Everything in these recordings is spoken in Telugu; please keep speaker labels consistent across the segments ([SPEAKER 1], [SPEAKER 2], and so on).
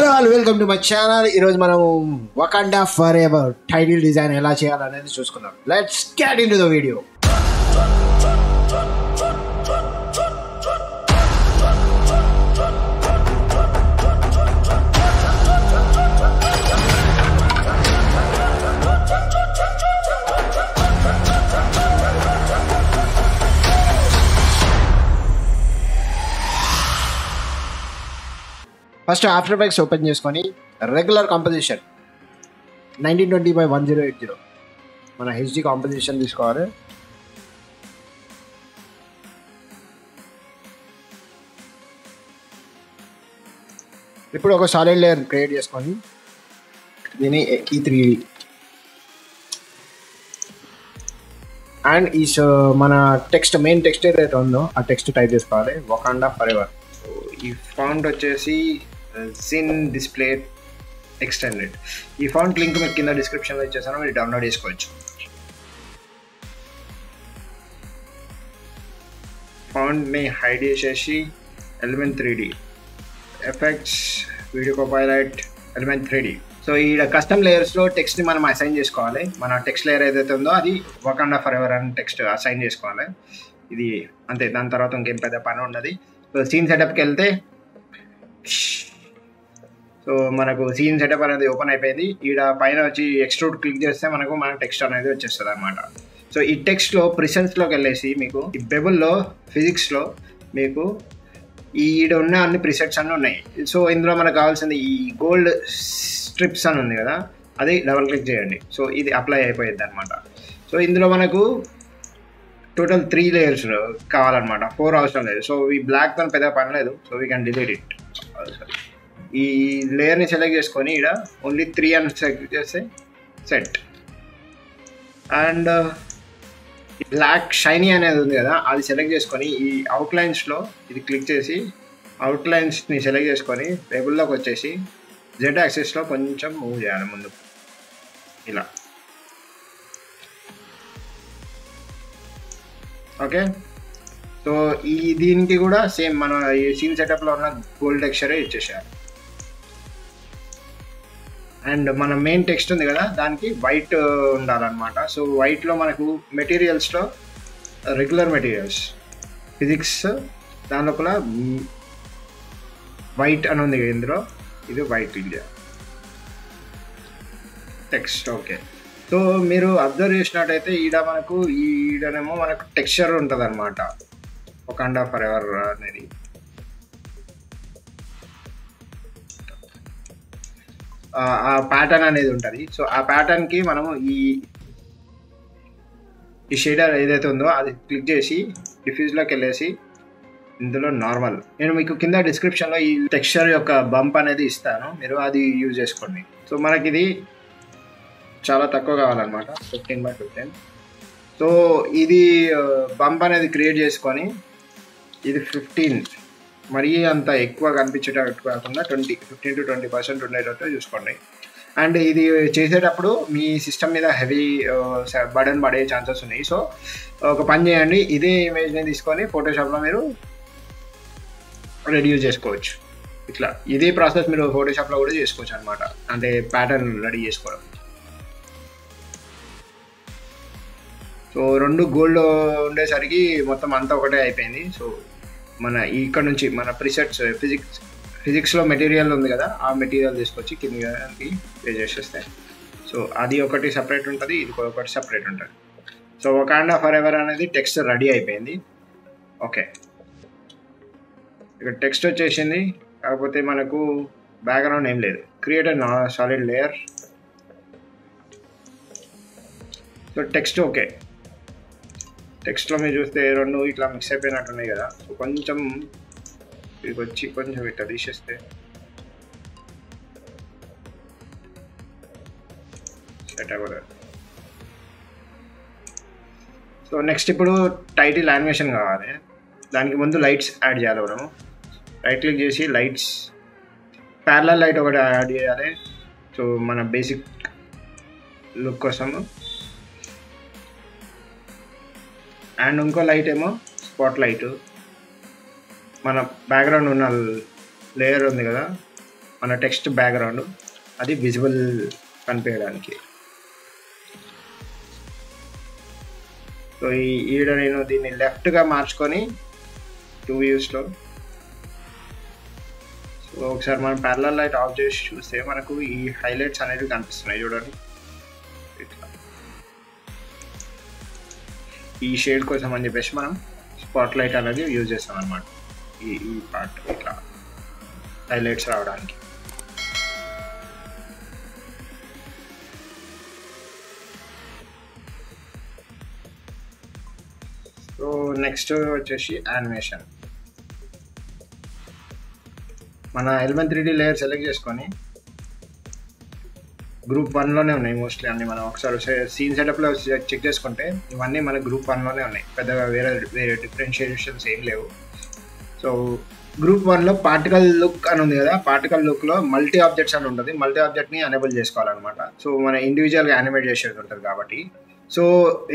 [SPEAKER 1] Hello all welcome to my channel. ఈరోజు మనం Wakanda for ever title design ఎలా చేయాలనేది చూసుకున్నాం let's get into the video. First after effects open చేసుకొని regular composition nineteen twenty by one zero eight zero. మన హెచ్డి కాంపోజిషన్ తీసుకోవాలి. ఇప్పుడు ఒక సాలిడ్ లేయర్ క్రియేట్ చేసుకొని దీని ఈ త్రీ అండ్ ఈ మన టెక్స్ట్ మెయిన్ టెక్స్ట్ ఏదైతే ఉందో ఆ టెక్స్ట్ టైప్ చేసుకోవాలి. వకాండా ఫర్ ఎవర్ ఈ ఫాంట్ వచ్చేసి సిన్ డిస్ప్లే ఎక్స్టెండెడ్ ఈ ఫాంట్ లింక్ మీకు కింద డిస్క్రిప్షన్లో ఇచ్చేసాను మీరు డౌన్లోడ్ చేసుకోవచ్చు. ఫాంట్ని హైడ్ చేసేసి element three D effects video copilot element three D so ఈ కస్టమ్ లేయర్స్లో టెక్స్ట్ని మనం అసైన్ చేసుకోవాలి. మన టెక్స్ట్ లేయర్ ఏదైతే ఉందో అది వకాండా ఫర్ ఎవర్ అని టెక్స్ట్ అసైన్ చేసుకోవాలి. ఇది అంతే దాని తర్వాత ఇంకేం పెద్ద పని ఉండదు. సో సీన్ సెటప్కి వెళ్తే సో మనకు సీన్ సెటప్ అనేది ఓపెన్ అయిపోయింది. ఈడ పైన వచ్చి ఎక్స్ట్రూడ్ క్లిక్ చేస్తే మనకు మన టెక్స్ట్ అనేది వచ్చేస్తుంది అనమాట సో ఈ టెక్స్ట్లో ప్రిసెన్స్లోకి వెళ్ళేసి మీకు ఈ బెబుల్లో ఫిజిక్స్లో మీకు ఈడ ఉన్న అన్ని ప్రిసెట్స్ అన్నీ ఉన్నాయి. సో ఇందులో మనకు కావాల్సింది ఈ గోల్డ్ స్ట్రిప్స్ అని ఉంది కదా అది డబల్ క్లిక్ చేయండి. సో ఇది అప్లై అయిపోయింది అనమాట సో ఇందులో మనకు టోటల్ త్రీ లేయర్స్ కావాలన్నమాట. ఫోర్ అవసరం లేదు. సో ఈ బ్లాక్తో పెద్ద పని లేదు. So we can delete it ఈ లేయర్ని సెలెక్ట్ చేసుకొని ఇక్కడ ఓన్లీ త్రీ అని సెలెక్ట్ చేస్తే సెట్ అండ్ బ్లాక్ షైనీ అనేది ఉంది కదా అది సెలెక్ట్ చేసుకొని ఈ అవుట్లైన్స్లో ఇది క్లిక్ చేసి అవుట్లైన్స్ని సెలెక్ట్ చేసుకొని టేబుల్లోకి వచ్చేసి జెడ్ యాక్సెస్లో కొంచెం మూవ్ చేయాలి ముందు. ఇలా. ఓకే సో ఈ దీనికి కూడా సేమ్ మన ఈ సీన్ సెటప్లో ఉన్న గోల్డ్ టెక్స్చరే ఇచ్చేసారు. అండ్ మన మెయిన్ టెక్స్ట్ ఉంది కదా దానికి వైట్ ఉండాలన్నమాట. సో వైట్లో మనకు మెటీరియల్స్లో రెగ్యులర్ మెటీరియల్స్ ఫిజిక్స్ దాని లోపల వైట్ అని ఉంది కదా ఇందులో ఇది white India text okay so మీరు అబ్జర్వ్ చేసినట్టయితే ఈడ మనకు ఈడనేమో మనకు టెక్స్చర్ ఉంటుంది అనమాట ఒక అండ్ ఫర్ ఎవర్ అనేది. ఆ- ప్యాటర్న్ అనేది ఉంటుంది. సో ఆ ప్యాటర్న్కి మనము ఈ ఈ షేడర్ ఏదైతే ఉందో అది క్లిక్ చేసి డిఫ్యూజ్లోకి వెళ్ళేసి ఇందులో నార్మల్ నేను మీకు కింద డిస్క్రిప్షన్లో ఈ టెక్స్చర్ యొక్క బంప్ అనేది ఇస్తాను. మీరు అది యూజ్ చేసుకోండి. సో మనకి ఇది చాలా తక్కువ కావాలన్నమాట. ఫిఫ్టీన్ బై ఫిఫ్టీన్ సో ఇది బంప్ అనేది క్రియేట్ చేసుకొని ఇది ఫిఫ్టీన్ మరీ అంత ఎక్కువ కనిపించేటట్టు కాకుండా twenty fifteen to twenty percent ఉండేటట్టు చూసుకోండి. అండ్ ఇది చేసేటప్పుడు మీ సిస్టమ్ మీద హెవీ బర్డన్ పడే ఛాన్సెస్ ఉన్నాయి. సో ఒక పని చేయండి. ఇదే ఇమేజ్ని తీసుకొని ఫోటోషాప్లో మీరు రెడ్యూస్ చేసుకోవచ్చు. ఇట్లా. ఇదే ప్రాసెస్ మీరు ఫోటోషాప్లో కూడా చేసుకోవచ్చు అనమాట అంటే ప్యాటర్న్ రెడీ చేసుకోవడం. సో రెండు గోల్డ్ ఉండేసరికి మొత్తం అంతా ఒకటే అయిపోయింది. సో మన ఇక్కడ నుంచి మన ప్రిసెట్స్ ఫిజిక్స్ ఫిజిక్స్లో మెటీరియల్ ఉంది కదా ఆ మెటీరియల్ తీసుకొచ్చి కిందకి పే చేసేస్తే. సో అది ఒకటి సపరేట్ ఉంటుంది ఇది ఒకటి సపరేట్ ఉంటుంది. సో ఒక అండ్ ఫర్ ఎవర్ అనేది టెక్స్ట్ రెడీ అయిపోయింది. ఓకే ఇక్కడ టెక్స్ట్ వచ్చేసింది కాకపోతే మనకు బ్యాక్గ్రౌండ్ ఏం లేదు. క్రియేట్ నా solid layer so text okay టెక్స్ట్లో మీరు చూస్తే రెండు ఇట్లా మిక్స్ అయిపోయినట్టున్నాయి కదా. సో కొంచెం ఇది వచ్చి కొంచెం ఇట్లా తీసేస్తే. సెట్ అవ్వదు. సో నెక్స్ట్ ఇప్పుడు టైటిల్ యానిమేషన్ కావాలి. దానికి ముందు లైట్స్ యాడ్ చేయాలి మనము రైట్ క్లిక్ చేసి లైట్స్ ప్యారల లైట్ ఒకటి యాడ్ చేయాలి. సో మన బేసిక్ లుక్ కోసము. అండ్ ఇంకో లైట్ ఏమో స్పాట్ లైట్. మన బ్యాక్గ్రౌండ్ ఉన్న లేయర్ ఉంది కదా మన టెక్స్ట్ బ్యాక్గ్రౌండ్ అది విజిబుల్ కనిపించడానికి. సో ఈ ఈడ నేను దీన్ని లెఫ్ట్గా మార్చుకొని టూ వ్యూస్లో సో ఒకసారి మనం ప్యారల లైట్ ఆఫ్ చేసి చూస్తే మనకు ఈ హైలైట్స్ అనేవి కనిపిస్తున్నాయి చూడండి. ఈ షేడ్ కోసం అని చెప్పేసి మనం స్పాట్ లైట్ అనేది యూజ్ చేస్తాం అనమాట ఈ ఈ పార్ట్ ఇట్లా హైలైట్స్ రావడానికి. సో నెక్స్ట్ వచ్చేసి యానిమేషన్ మన ఎలిమెంట్ త్రీ లేయర్ సెలెక్ట్ చేసుకొని గ్రూప్ వన్లోనే ఉన్నాయి మోస్ట్లీ అన్ని మనం ఒకసారి సీన్ సెటప్లో చెక్ చేసుకుంటే ఇవన్నీ మన గ్రూప్ వన్లోనే ఉన్నాయి. పెద్దగా వేరే వేరే డిఫరెన్షియేషన్స్ ఏం లేవు. సో గ్రూప్ వన్లో పార్టికల్ లుక్ అని ఉంది కదా పార్టికల్ లుక్లో మల్టీ ఆబ్జెక్ట్స్ అని ఉంటుంది. మల్టీ ఆబ్జెక్ట్ని అనేబుల్ చేసుకోవాలన్నమాట. సో మన ఇండివిజువల్గా యానిమేట్ చేసేది ఉంటుంది కాబట్టి. సో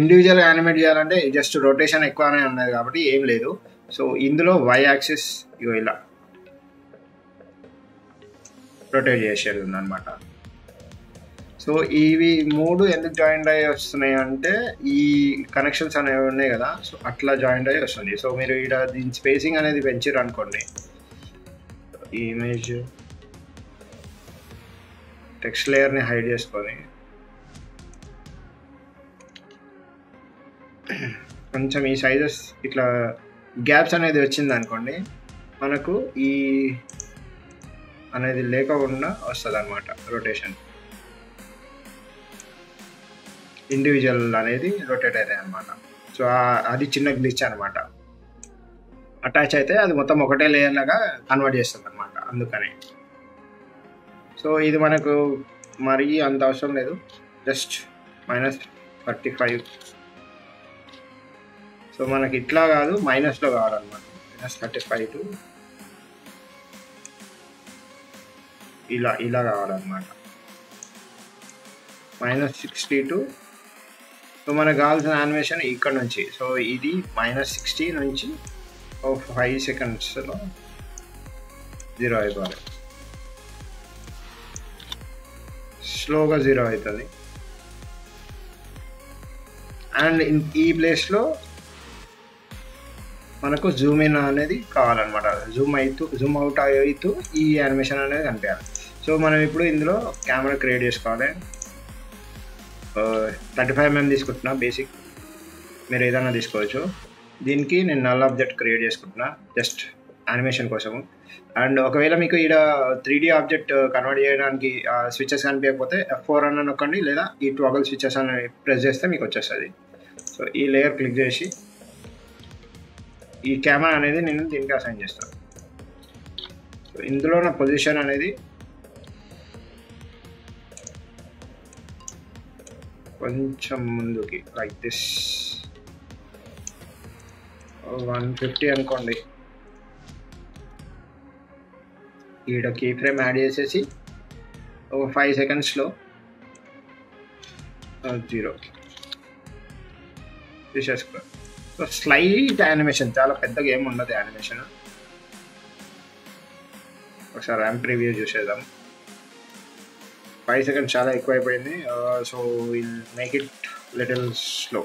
[SPEAKER 1] ఇండివిజువల్గా యానిమేట్ చేయాలంటే జస్ట్ రొటేషన్ ఎక్కువనే ఉన్నది కాబట్టి ఏం లేదు. సో ఇందులో వై యాక్సిస్ ఇలా రొటేట్ చేసేది ఉందన్నమాట. సో ఇవి మూడు ఎందుకు జాయింట్ అయ్యి వస్తున్నాయి అంటే ఈ కనెక్షన్స్ అనేవి ఉన్నాయి కదా సో అట్లా జాయింట్ అయ్యి వస్తుంది సో మీరు ఇక్కడ దీని స్పేసింగ్ అనేది పెంచారు అనుకోండి. ఈ ఇమేజ్ టెక్స్ట్ లేయర్ని హైడ్ చేసుకొని కొంచెం ఈ సైజెస్ ఇట్లా గ్యాప్స్ అనేది వచ్చింది అనుకోండి మనకు ఈ అనేది లేకుండా వస్తుంది అనమాట రొటేషన్ ఇండివిజువల్ అనేది రొటేట్ అవుతాయి అనమాట సో అది చిన్న గ్లిచ్ అనమాట అటాచ్ అయితే అది మొత్తం ఒకటే లేయర్ లాగా కన్వర్ట్ చేస్తుంది అనమాట అందుకని. సో ఇది మనకు మరీ అంత అవసరం లేదు. Just minus thirty five so మనకి ఇట్లా కాదు మైనస్లో కావాలన్నమాట. మైనస్ థర్టీ ఫైవ్ టు ఇలా ఇలా కావాలన్నమాట. మైనస్ సిక్స్టీ టు సో మనకు కావాల్సిన యానిమేషన్ ఇక్కడ నుంచి. సో ఇది మైనస్ సిక్స్టీ నుంచి ఫైవ్ సెకండ్స్లో జీరో అయిపోవాలి. స్లోగా జీరో అవుతుంది. అండ్ ఈ ప్లేస్లో మనకు జూమ్ ఇన్ అనేది కావాలన్నమాట. జూమ్ అవుతూ జూమ్ అవుట్ అవుతూ ఈ యానిమేషన్ అనేది కనిపించాలి. సో మనం ఇప్పుడు ఇందులో కెమెరా క్రియేట్ చేసుకోవాలి. థర్టీ ఫైవ్ ఎంఎం తీసుకుంటున్నా బేసిక్ మీరు ఏదైనా తీసుకోవచ్చు. దీనికి నేను నల్ ఆబ్జెక్ట్ క్రియేట్ చేసుకుంటున్నా జస్ట్ యానిమేషన్ కోసము. అండ్ ఒకవేళ మీకు ఈడ త్రీ డీ ఆబ్జెక్ట్ కన్వర్ట్ చేయడానికి స్విచెస్ కనిపించకపోతే ఎఫ్ ఫోర్ అని నొక్కండి లేదా ఈ టోగల్ స్విచ్చెస్ అని ప్రెస్ చేస్తే మీకు వచ్చేస్తుంది. సో ఈ లేయర్ క్లిక్ చేసి ఈ కెమెరా అనేది నేను దీనికి అసైన్ చేస్తాను. సో ఇందులో నా పొజిషన్ అనేది కొంచెం ముందుకి లైక్ దిస్ వన్ ఫిఫ్టీ అనుకోండి. ఈడ కీ ఫ్రేమ్ యాడ్ చేసేసి ఒక ఫైవ్ సెకండ్స్లో జీరో తీసేసుకో. సో స్లైట్ యానిమేషన్ చాలా పెద్దగా ఏమి ఉండదు యానిమేషన్ ఒకసారి ర్యాంప్ ప్రివ్యూ చూసేద్దాం. ఫైవ్ సెకండ్స్ చాలా ఎక్కువ అయిపోయింది so will make it little slow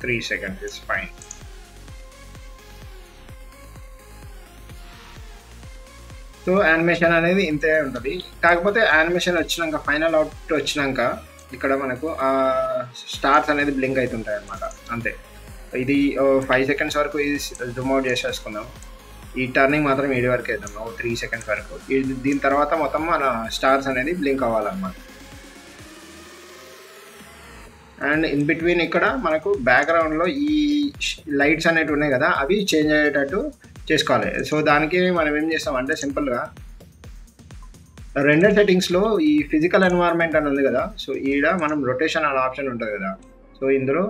[SPEAKER 1] three seconds is fine so animation అనేది ఇంతే ఉంటుంది. కాకపోతే యానిమేషన్ వచ్చినాక ఫైనల్ అవుట్ వచ్చినాక ఇక్కడ మనకు uh, స్టార్స్ అనేది బ్లింక్ అవుతుంటాయి అనమాట అంతే. ఇది uh, ఫైవ్ సెకండ్స్ వరకు ఇది జూమ్ అవుట్ చేసేసుకుందాం ఈ టర్నింగ్ మాత్రం ఏడు వరకు వేద్దాం ఒక త్రీ సెకండ్స్ వరకు. ఇది దీని తర్వాత మొత్తం మన స్టార్స్ అనేది బ్లింక్ అవ్వాలన్నమాట. అండ్ ఇన్ బిట్వీన్ ఇక్కడ మనకు బ్యాక్గ్రౌండ్లో ఈ లైట్స్ అనేవి ఉన్నాయి కదా అవి చేంజ్ అయ్యేటట్టు చేసుకోవాలి. సో దానికి మనం ఏం చేస్తాం అంటే సింపుల్గా రెండర్ సెట్టింగ్స్లో ఈ ఫిజికల్ ఎన్వైర్న్మెంట్ అని ఉంది కదా సో ఈడ మనం రొటేషన్ అనే ఆప్షన్ ఉంటుంది కదా సో ఇందులో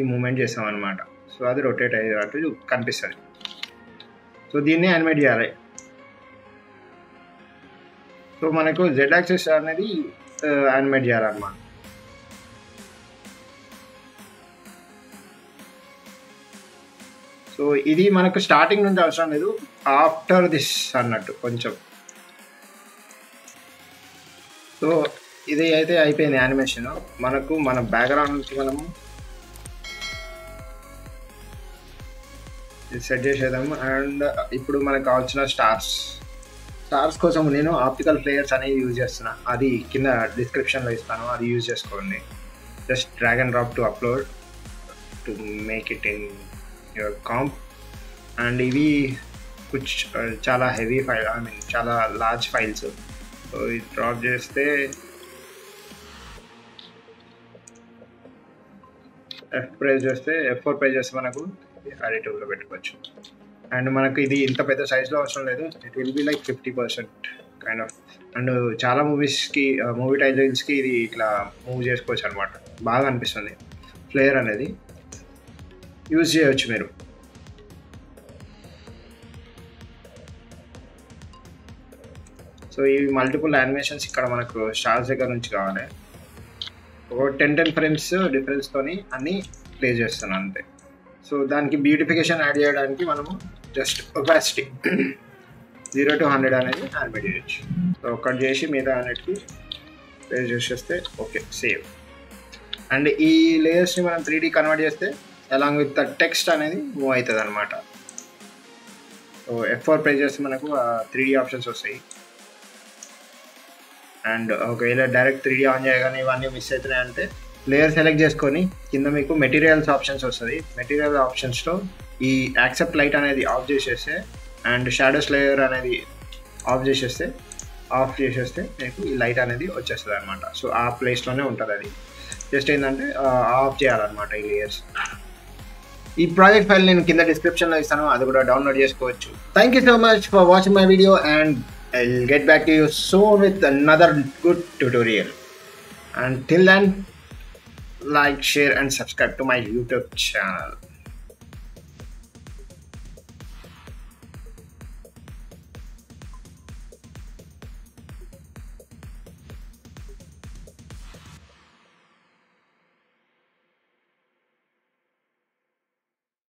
[SPEAKER 1] ఈ మూమెంట్ చేస్తాం అనమాట సో అది రొటేట్ అయ్యేటట్టు కనిపిస్తుంది. సో దీన్ని యానిమేట్ చేయాలి. సో మనకు జెడ్ యాక్సెస్ అనేది యానిమేట్ చేయాలన్నమాట. సో ఇది మనకు స్టార్టింగ్ నుంచి అవసరం లేదు ఆఫ్టర్ దిస్ అన్నట్టు కొంచెం. సో ఇది అయితే అయిపోయింది యానిమేషన్. మనకు మన బ్యాక్గ్రౌండ్ నుంచి మనము సెట్ చేసేద్దాము. అండ్ ఇప్పుడు మనకు కావాల్సిన స్టార్స్. స్టార్స్ కోసం నేను ఆప్టికల్ ప్లేయర్స్ అనేవి యూజ్ చేస్తున్నా. అది కింద డిస్క్రిప్షన్లో ఇస్తాను. అది యూజ్ చేసుకోండి. Just drag and drop to upload to make it in your comp and ఇవి కుచ్ చాలా హెవీ ఫైల్ ఐ మీన్ చాలా లార్జ్ ఫైల్స్ సో ఇది డ్రాప్ చేస్తే ఎఫ్ ప్రైజ్ చేస్తే ఎఫ్ ఫోర్ ప్రైజ్ చేస్తే మనకు అడిటివ్లో పెట్టుకోవచ్చు. అండ్ మనకు ఇది ఇంత పెద్ద సైజ్లో అవసరం లేదు. It will be like fifty percent kind of and చాలా మూవీస్కి మూవీ టైటిల్స్కి ఇది ఇట్లా మూవ్ చేసుకోవచ్చు అనమాట బాగా అనిపిస్తుంది. ఫ్లేయర్ అనేది యూజ్ చేయవచ్చు మీరు. సో ఈ మల్టిపుల్ యానిమేషన్స్ ఇక్కడ మనకు స్టార్స్ దగ్గర నుంచి కావాలి. ఒక టెన్ టెన్ ఫ్రేమ్స్ డిఫరెన్స్తోని అన్నీ ప్లే చేస్తాను అంతే. సో దానికి బ్యూటిఫికేషన్ యాడ్ చేయడానికి మనము just opacity zero to hundred అనేది యానిమేట్ చేయొచ్చు సో ఒకటి చేసి మిగతా అన్నిటికి ప్లే చేసేస్తే ఓకే సేవ్ అండ్ ఈ లేయర్స్ని మనం త్రీ కన్వర్ట్ చేస్తే అలాంగ్ విత్ ద టెక్స్ట్ అనేది మూవ్ అవుతుంది అనమాట సో ఎఫ్ ఫోర్ ప్రెస్ చేస్తే మనకు త్రీ ఆప్షన్స్ వస్తాయి. అండ్ ఒకవేళ డైరెక్ట్ త్రీ ఆన్ చేయగానే ఇవన్నీ మిస్ అవుతున్నాయి అంటే లేయర్ సెలెక్ట్ చేసుకొని కింద మీకు మెటీరియల్స్ ఆప్షన్స్ వస్తుంది. మెటీరియల్ ఆప్షన్స్లో ఈ యాక్సెప్ట్ లైట్ అనేది ఆఫ్ చేసేస్తే అండ్ షాడోస్ లేయర్ అనేది ఆఫ్ చేసేస్తే ఆఫ్ చేసేస్తే మీకు ఈ లైట్ అనేది వచ్చేస్తుంది అనమాట సో ఆ ప్లేస్లోనే ఉంటుంది అది. జస్ట్ ఏంటంటే ఆఫ్ చేయాలన్నమాట ఈ లేయర్స్ ఈ ప్రాజెక్ట్ ఫైల్ నేను కింద డిస్క్రిప్షన్లో ఇస్తాను అది కూడా డౌన్లోడ్ చేసుకోవచ్చు. Thank you so much for watching my video and I get back to you so with another good tutorial and till then, like, share, and subscribe to my YouTube channel.